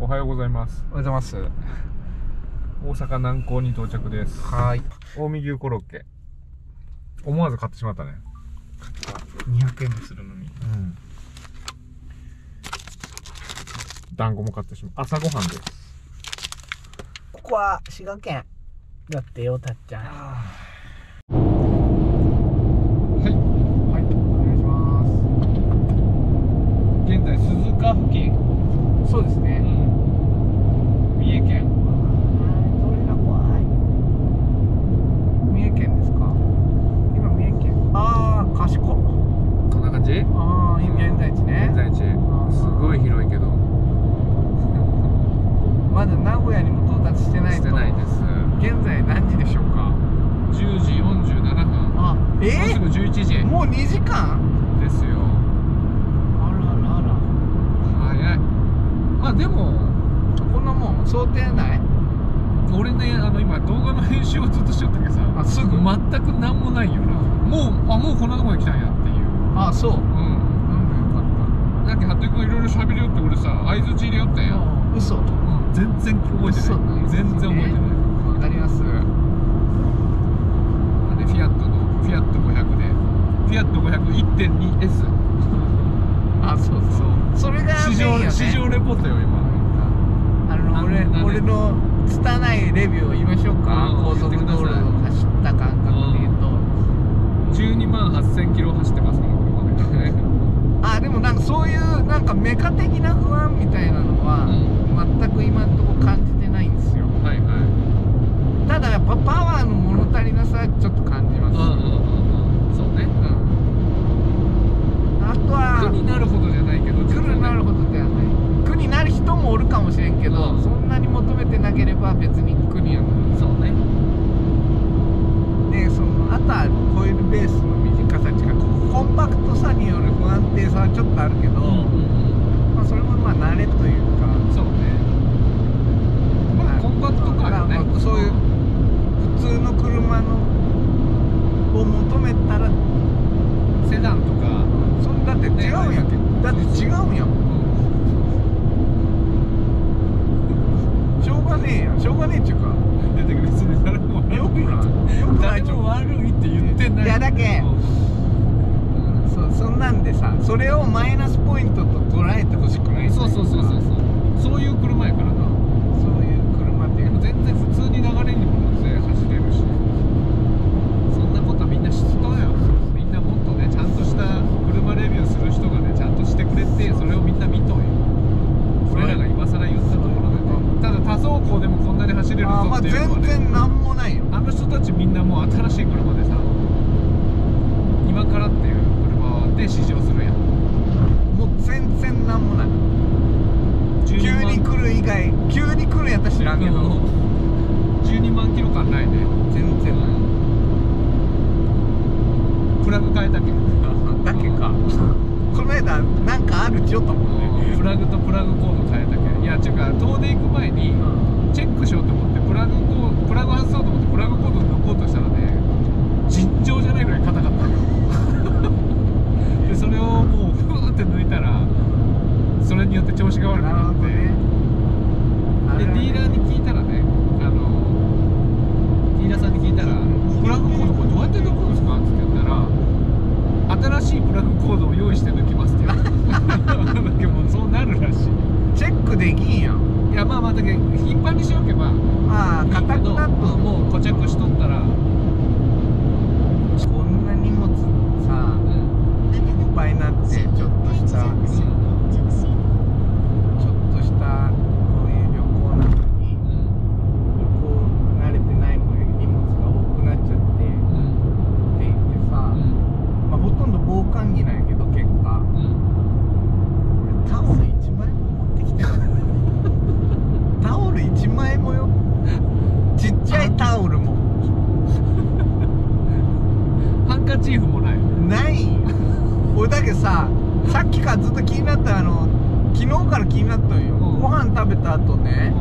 おはようございますおはようございます。大阪南港に到着ですはーい。近江牛コロッケ思わず買ってしまったね200円もするのに。うん団子も買ってしまう朝ごはんですここは滋賀県。だってよ、たっちゃん。はいはい、お願いしま現在鈴鹿付近、す。そうですね。三重県。どれが怖い三重県ですか？今三重県。ああ、賢っ。こんな感じ？ああ、今現在地ね。現。在地。ー。すごい広いけど。まだ名古屋にも到達してないと。してないです。現在何時でしょうか？10時47分。あ、もうえすぐ11時。ー、もう2時間？ですよ。あららら。早い。まあでももん想定内？俺ねあの今動画の編集をずっとしちゃったけどさあすぐ？全く何もないよな。もうあもうこんなとこまで来たんやっていう。あ、そう。うん。なんでよかった。だって服部君いろいろ喋りよって俺さ相づち入れよったん。や、嘘。うん、全然覚えて嘘ない。全然覚えてない。わかります。でフィアットのフィアット500で。フィアット 500.1.2S あそうそう。それがね。市場レポートよ今俺俺の拙いレビューを言いましょうか。うん。高速道路を走った感覚で言うと。12万8000キロ走ってますこの車で。ね あでもなんかそういうなんかメカ的な不安みたいなのはう全く今のところ感じてないんですよ。はいはい。ただやっぱパワーの物足りなさはちょっと感じますうんうんうんうんそうねうんあとは苦になるほどじゃないけど苦になるほどではない苦になる人もおるかもしれんけど、うんそんなに求めてなければ別に苦にはならないそうね。でそのあとはホイールベースの短さ違うコンパクトさによる不安定さはちょっとあるけど、まあ、それもまあ慣れというかそうねまあコンパクトカーよねまあそういう普通の車のを求めたらセダンとかそんだって違うんやけどだって違うんやもんしょうがねえやんしょうがねえっちゅうか出てくる別に誰も悪いよくないよくない誰も悪いって言ってないいやだけうんそそんなんでさそれをマイナスポイントと捉えてほしくないそうそうそうそうそう。そういう車やからな。そういう車って。いうでも全然普通に流れにも乗って走れるし。そんなことはみんな知っとんよ。みんなもっとねちゃんとした車レビューする人がねちゃんとしてくれてそれをみんな見とんよ。俺らが今更言ったところでね。ただ多走行でもこんなに走れるぞっていうのはね。全然なんもないよ。あの人たちみんなもう新しい車でさ今からっていう車で試乗するやんもう全然なんもない急12万に来る以外急に来るんやったら知らんけど。12万キロ間ないね。全然ない。プラグ変えたけ。だけか。この間なんかあるちよったもん。ねプラグとプラグコード変えたけ。いや違うか遠出行く前にチェックしようと思ってプラグコープラグ外そうと思ってプラグコード抜こうとしたらね尋常じゃないぐらい硬かったのでそれをもうふーって抜いたらそれによって調子が悪くなるなってほどねでディーラーに聞いたらねあのディーラーさんに聞いたら「プラグコードこれどうやって抜くんですか?」って言ったら「新しいプラグコードを用意して抜きます」って言われただけどもうそうなるらしいチェックできんやんいやまあまあだけど頻繁にしておけばまあいいけど硬くなっともう固着しとったら、こんな荷物さいっぱいになってちょっとしたちょっとしたこういう旅行なのに旅行慣れてないのに荷物が多くなっちゃってって言ってさ、まあ、ほとんど防寒着なんやけど結果俺タオル1枚も持ってきてないタオル1枚もよちっちゃいタオルもハンカチーフもないないんよ俺だけささっきからずっと気になったあの昨日から気になったんよ、うんご飯食べた後ね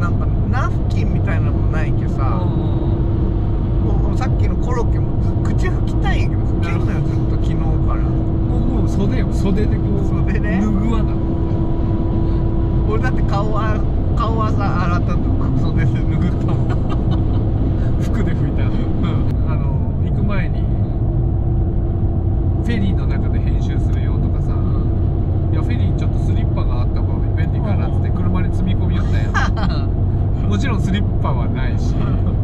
なんかナフキンみたいなのもないけさ、こうさっきのコロッケもず口拭きたいんやけど拭けんのよずっと昨日から。もうもう袖よ袖でこう袖ね。脱ぐわな俺だって顔は顔はさ洗ったと服袖で拭ったもん服で拭いた、あの行く前にフェリーの中で編集するよやフェリーちょっとスリッパがあった方が便利かなっつって車に積み込みよったやん もちろんスリッパはないし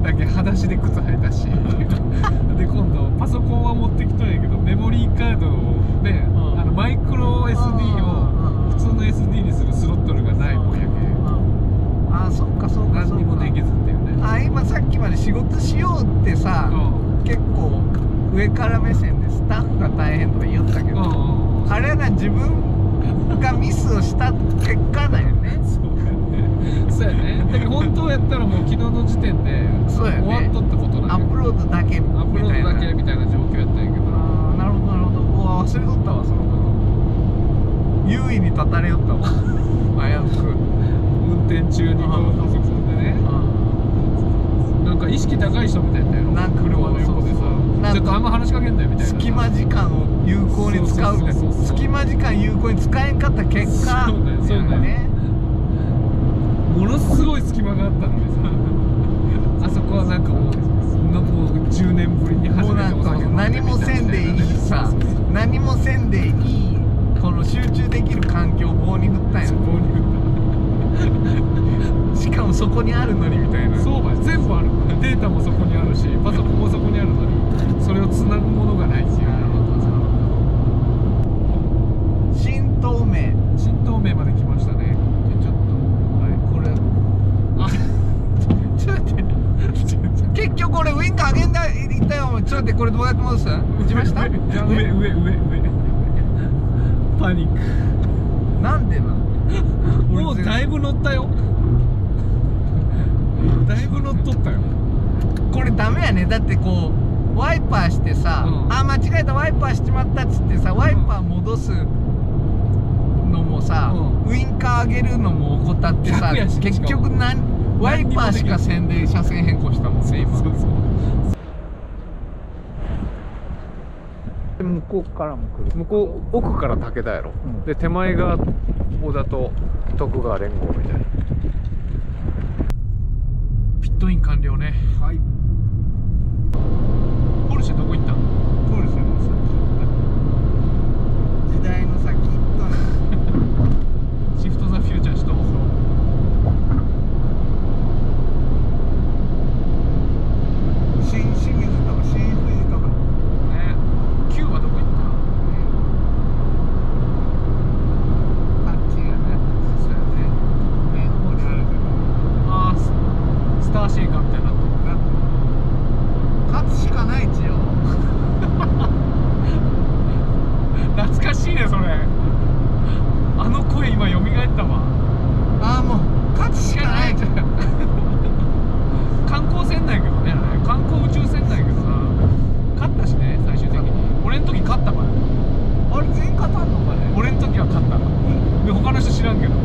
だけ裸足で靴履いたし。で今度パソコンは持ってきたんやけどメモリーカードで、ん。あのマイクロ SD を普通の SD にするスロットルがないもんやけ。あそっかそっかそっか。何にもできずっていうね。あ今さっきまで仕事しようってさ、う結構上から目線でスタッフが大変とか言ったけど、うん。あれはな自分がミスをした結果だよね。そうやね。そうやねだけど本当やったらもう昨日の時点でそうやね。終わっとったことなんアップロードだけアップロードだけみたいな状況やったんやけど。あーなるほどなるほど。うわ忘れとったわそのこと。優位に立たれよったわ。危うく。運転中にこうパソコンでね。なんか意識高い人みたいだったよなんか車の横でそうそうなんかさちょっとあんま話しかけんなよみたいな。隙間時間を有効に使う隙間時間有効に使えんかった結果。そうだよそうだよね。ものすごい隙間があったのにさ。あそこはなんかもうなもう10年ぶりに初めもうなんかてお酒何もせんでいいさ何もせんでいいこの集中できる環境を棒に振ったんやそこに振っしかもそこにあるのにみたいな。たそうばい全部ある。データもそこにあるしパソコンもそこにあるのにそれをつなぐものがないっていうなるほどなるほど新東名新東名まで来ましたねちょっとこれあちょっと待って結局俺ウインカーあげんだ言ったよちょっと待ってこれどうやって戻す？一番下上上上上。上パニック。なんでな？もうだいぶ乗ったよ。だいぶ乗っとったよ。これダメやね。だってこうワイパーしてさ、うん。あ間違えたワイパーしちまったっつってさワイパー戻すのもさ、うウインカー上げるのも怠ってさ結局なんワイパーしかせんで車線変更したもんね今。そうそう向こうからも来る。向こう奥から武田やろ、うん。で手前が小田と徳川連合みたいな。ピットイン完了ね。はい。ポルシェどこ行ったんポルシェの先時代の先行ったのシフト・ザ・フューチャーしと新清水とか新富士とかね Q はどこ行ったあっちがねそうやね上の方にあるけどああススターシェイカーみたいになってるな勝つしかない地よ懐かしいねそれあの声今蘇ったわああもう勝つしかない地観光船なんやけどねあれ観光宇宙船なんやけどさ勝ったしね最終的に俺の時勝ったからあれ全員勝たんのかね俺の時は勝ったで他の人知らんけどっ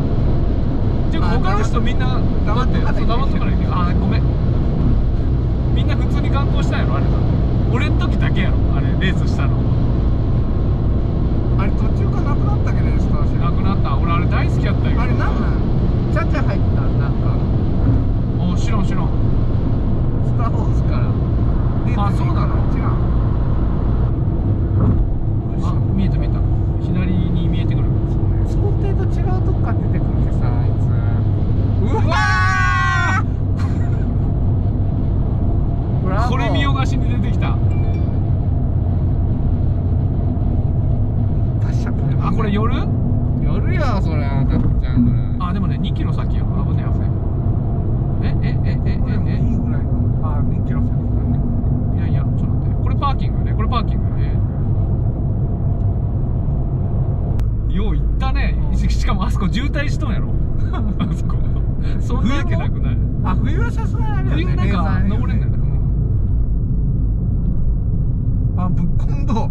ていうかあ他の人みんな黙っとかないとかないとあーごめん。みんな普通に観光したんやろあれ。だ俺の時だけやろあれレースしたの。あれ途中からなくなったけどねスターシなくなった。俺あれ大好きやったんやあれなんなん？ちゃちゃ入ったなんか。お知らん知らん。スター・ウォーズから。あそうなの？違う。あ見えた見えた。左に見えてくる。想定と違うとこから出てくるしさあいつうわーブラボーこれ見よがしに出てきたパシャッあこれ夜夜やそれあたっちゃんこれあでもね2キロ先よ危ねえ危ねえええええこれもいえいぐらいのあ2キロ先だねえいやいやちょっと待ってこれパーキングねこれパーキングねよう行ったね、うんししかもあそこ渋滞しとんやろ。あそこ。そんなわけなくない。あ冬はさすがにあれ冬なんか登れんねあぶっこんど。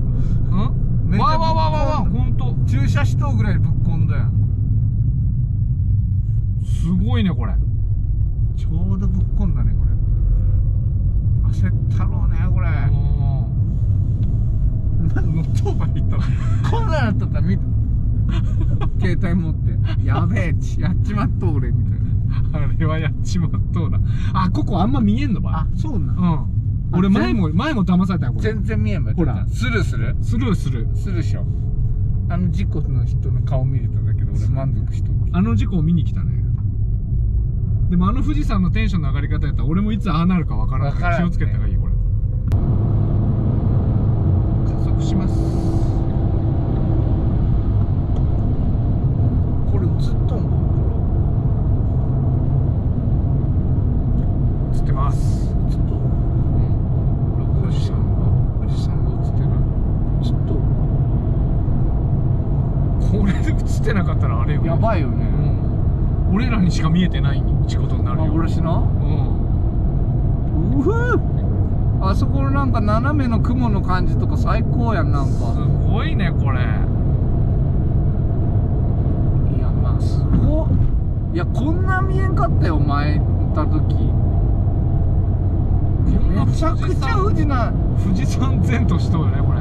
うん？わわわわわほんと。駐車しとうぐらいぶっこんだやん。すごいねこれ。ちょうどぶっこんだねこれ。焦ったろうねこれ。うん。何乗っとうばいったの。こんなんなっとったら見携帯持ってやべえちやっちまっと俺みたいな。あれはやっちまっとうだ。あここあんま見えんのば？そうなうん。俺あ前も前も騙されたよこれ。全然見えんばほら。スルーする？スルーする。するでしょあの事故の人の顔見れただけで俺満足しとるあの事故を見に来たね。でもあの富士山のテンションの上がり方やったら俺もいつああなるかわからんか気をつけた方がいいこれ加速しますこれ映っとん映ってます映っと富士山が富士山が映ってない映っとこれで映ってなかったらあれよやばいよねうん俺らにしか見えてない仕事になるよ幻のうんうふあそこのなんか斜めの雲の感じとか最高やんなんか。すごいねこれ。いやまあすごっ。いやこんな見えんかったよ前行った時。めちゃくちゃ富士な。富士山前としとるねこれ。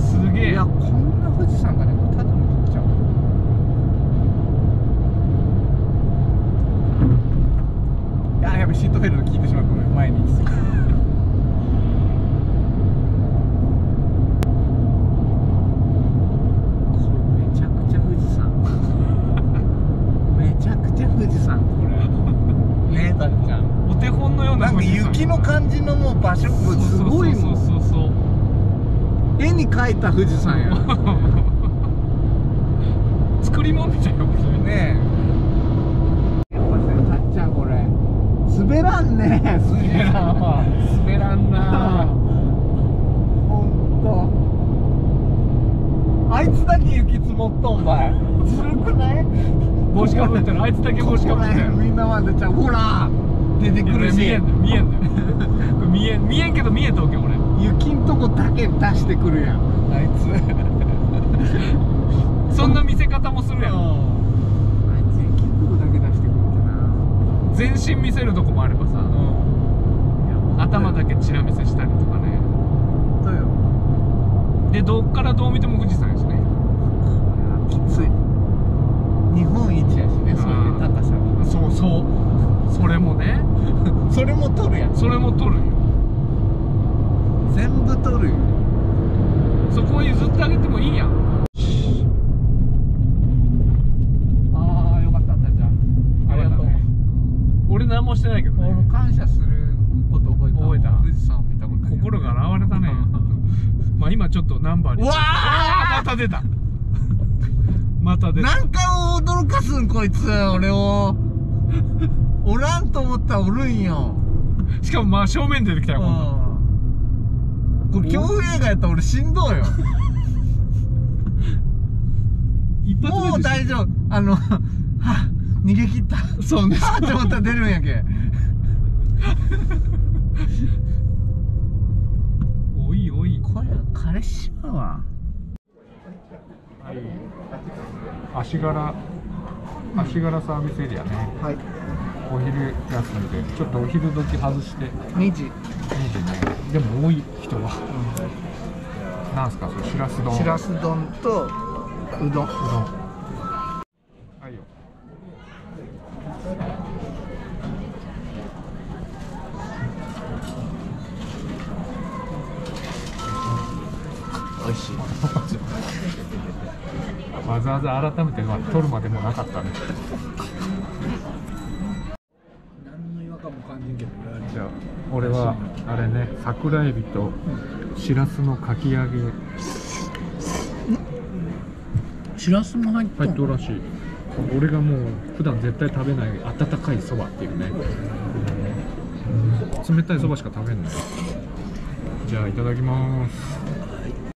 すげえ。いやこんな富士山がねただのちっちゃういややべシートベルト聞いてしまったね前に行き過ぎたこれめちゃくちゃ富士山めちゃくちゃ富士山これねえたっちゃんお手本のようななんか富士山雪の感じのもう場所もすごいもんそうそうそうそう絵に描いた富士山や 作り物みたいなこれね。え。やっぱさたっちゃんこれ。滑らんね。富士滑らんわ。滑らんな。ほんと。あいつだけ雪積もっとんばい。ずるくない？帽子かぶってる。あいつだけ帽子かぶってる。みんなまでちゃんほら。出てくるし。見えんの見えんのこれ 見えん見えんけど見えとけ俺。雪んとこだけ出してくるやんあいつ。そんな見せ方もするやん。あいつ雪んとこだけ出してくるってな。全身見せるとこもあればさ頭だけチラ見せしたりとかね。ほんとよ。でどっからどう見ても富士山やしね。きつい。日本一やしねそれで高さが。そうそう。それもね。それも取るやん。それも取るんよ。全部取るよそこは譲ってあげてもいいやん。ああよかったんだじゃあありがとう、俺何もしてないけどね。感謝すること覚えた。覚えた？富士山を見たこと心が現れたね。まあ今ちょっとナンバーにう。わー！あーまた出た。また出た。何回驚かすんこいつ俺を。おらんと思ったらおるんよ。しかもまあ正面出てきたよ今度これ恐怖映画やったら俺しんどいよ一発目もう大丈夫あのは逃げ切ったそうねはって思ったら出るんやけおいおいこれ彼氏はわ足柄足柄サービスエリアねはいお昼休みでちょっとお昼時外して2時でも多い人が、なんすかそれしらす丼。しらす丼とうど。んうど。んはいよ。美味しい。わざわざ改めてまあ撮るまでもなかったね何の違和感も感じん。けどじゃあ俺はあれね桜エビとしらすのかき揚げ。しらすも入っ入っとるらしい。俺がもう普段絶対食べない温かいそばっていうね。冷たいそばしか食べんないじゃあいただきます